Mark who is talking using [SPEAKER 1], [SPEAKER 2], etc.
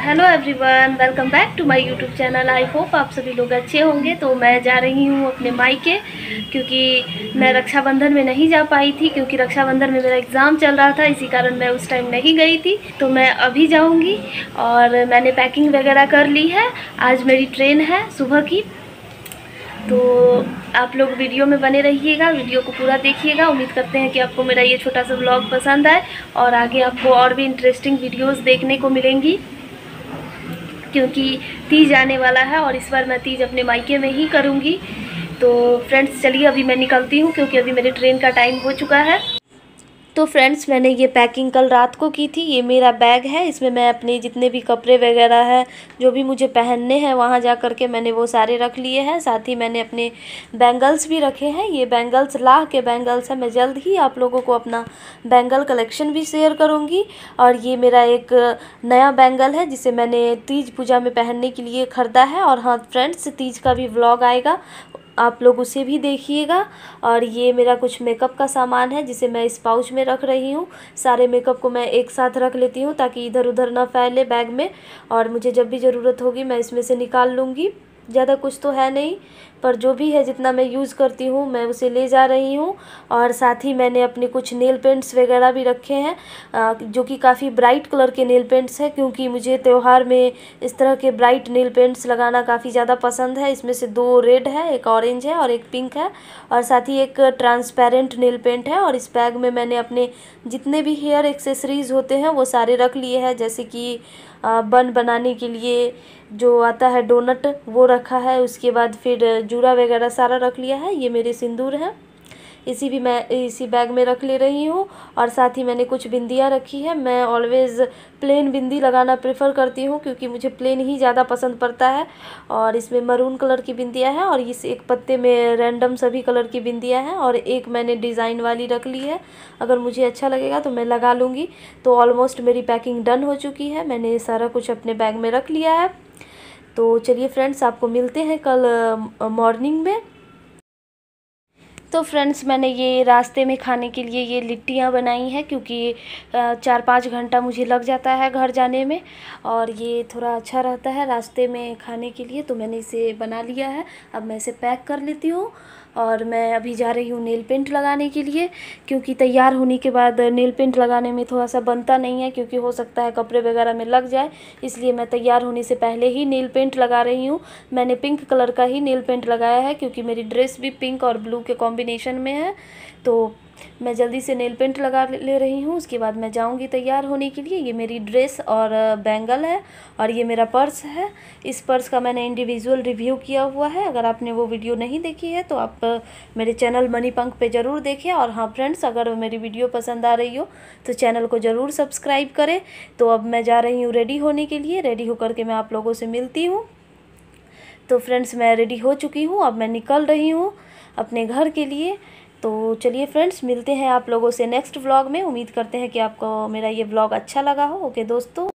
[SPEAKER 1] Hello everyone welcome back to my YouTube channel I hope आप सभी लोग अच्छे होंगे। तो मैं जा रही हूँ अपने मायके, क्योंकि मैं रक्षाबंधन में नहीं जा पाई थी, क्योंकि रक्षाबंधन में मेरा एग्ज़ाम चल रहा था, इसी कारण मैं उस टाइम नहीं गई थी। तो मैं अभी जाऊँगी और मैंने पैकिंग वगैरह कर ली है। आज मेरी ट्रेन है सुबह की। तो आप लोग वीडियो में बने रहिएगा, वीडियो को पूरा देखिएगा। उम्मीद करते हैं कि आपको मेरा ये छोटा सा ब्लॉग पसंद आए और आगे आपको और भी इंटरेस्टिंग वीडियोस देखने को मिलेंगी, क्योंकि तीज आने वाला है और इस बार मैं तीज अपने मायके में ही करूँगी। तो फ्रेंड्स चलिए, अभी मैं निकलती हूँ, क्योंकि अभी मेरे ट्रेन का टाइम हो चुका है। तो फ्रेंड्स मैंने ये पैकिंग कल रात को की थी। ये मेरा बैग है। इसमें मैं अपने जितने भी कपड़े वगैरह हैं, जो भी मुझे पहनने हैं, वहाँ जा कर के मैंने वो सारे रख लिए हैं। साथ ही मैंने अपने बैंगल्स भी रखे हैं। ये बैंगल्स लाह के बैंगल्स हैं। मैं जल्द ही आप लोगों को अपना बैंगल कलेक्शन भी शेयर करूँगी। और ये मेरा एक नया बैंगल है, जिसे मैंने तीज पूजा में पहनने के लिए ख़रीदा है। और हाँ फ्रेंड्स तीज का भी व्लॉग आएगा। आप लोग उसे भी देखिएगा। और ये मेरा कुछ मेकअप का सामान है, जिसे मैं इस पाउच में रख रही हूँ। सारे मेकअप को मैं एक साथ रख लेती हूँ, ताकि इधर उधर ना फैले बैग में। और मुझे जब भी ज़रूरत होगी, मैं इसमें से निकाल लूँगी। ज़्यादा कुछ तो है नहीं, पर जो भी है जितना मैं यूज़ करती हूँ, मैं उसे ले जा रही हूँ। और साथ ही मैंने अपने कुछ नेल पेंट्स वगैरह भी रखे हैं जो कि काफ़ी ब्राइट कलर के नेल पेंट्स हैं, क्योंकि मुझे त्यौहार में इस तरह के ब्राइट नेल पेंट्स लगाना काफ़ी ज़्यादा पसंद है। इसमें से दो रेड है, एक ऑरेंज है और एक पिंक है। और साथ ही एक ट्रांसपेरेंट नेल पेंट है और इस बैग में मैंने अपने जितने भी हेयर एक्सेसरीज़ होते हैं, वो सारे रख लिए हैं। जैसे कि बन बनाने के लिए जो आता है डोनट वो रखा है, उसके बाद फिर जूड़ा वगैरह सारा रख लिया है, ये मेरे सिंदूर हैं। इसी भी मैं, इसी बैग में रख ले रही हूँ और साथ ही मैंने कुछ बिंदियाँ रखी है। मैं ऑलवेज़ प्लेन बिंदी लगाना प्रेफर करती हूँ क्योंकि मुझे प्लेन ही ज़्यादा पसंद पड़ता है और इसमें मरून कलर की बिंदियाँ हैं और इस एक पत्ते में रैंडम सभी कलर की बिंदियाँ हैं और एक मैंने डिज़ाइन वाली रख ली है। अगर मुझे अच्छा लगेगा तो मैं लगा लूँगी। तो ऑलमोस्ट मेरी पैकिंग डन हो चुकी है। मैंने सारा कुछ अपने बैग में रख लिया है। तो चलिए फ्रेंड्स आपको मिलते हैं कल मॉर्निंग में। तो फ्रेंड्स मैंने ये रास्ते में खाने के लिए ये लिट्टियाँ बनाई हैं क्योंकि चार पाँच घंटा मुझे लग जाता है घर जाने में और ये थोड़ा अच्छा रहता है रास्ते में खाने के लिए तो मैंने इसे बना लिया है। अब मैं इसे पैक कर लेती हूँ। और मैं अभी जा रही हूँ नेल पेंट लगाने के लिए, क्योंकि तैयार होने के बाद नेल पेंट लगाने में थोड़ा सा बनता नहीं है, क्योंकि हो सकता है कपड़े वगैरह में लग जाए। इसलिए मैं तैयार होने से पहले ही नेल पेंट लगा रही हूँ। मैंने पिंक कलर का ही नेल पेंट लगाया है, क्योंकि मेरी ड्रेस भी पिंक और ब्लू के कॉम्बिनेशन में है। तो मैं जल्दी से नेल पेंट लगा ले रही हूँ, उसके बाद मैं जाऊँगी तैयार होने के लिए। ये मेरी ड्रेस और बैंगल है और ये मेरा पर्स है। इस पर्स का मैंने इंडिविजुअल रिव्यू किया हुआ है। अगर आपने वो वीडियो नहीं देखी है तो आप मेरे चैनल मनी पंख पर ज़रूर देखें। और हाँ फ्रेंड्स अगर मेरी वीडियो पसंद आ रही हो तो चैनल को ज़रूर सब्सक्राइब करें। तो अब मैं जा रही हूँ रेडी होने के लिए। रेडी होकर के मैं आप लोगों से मिलती हूँ। तो फ्रेंड्स मैं रेडी हो चुकी हूँ। अब मैं निकल रही हूँ अपने घर के लिए। तो चलिए फ्रेंड्स मिलते हैं आप लोगों से नेक्स्ट व्लॉग में। उम्मीद करते हैं कि आपको मेरा ये व्लॉग अच्छा लगा हो। ओके दोस्तों।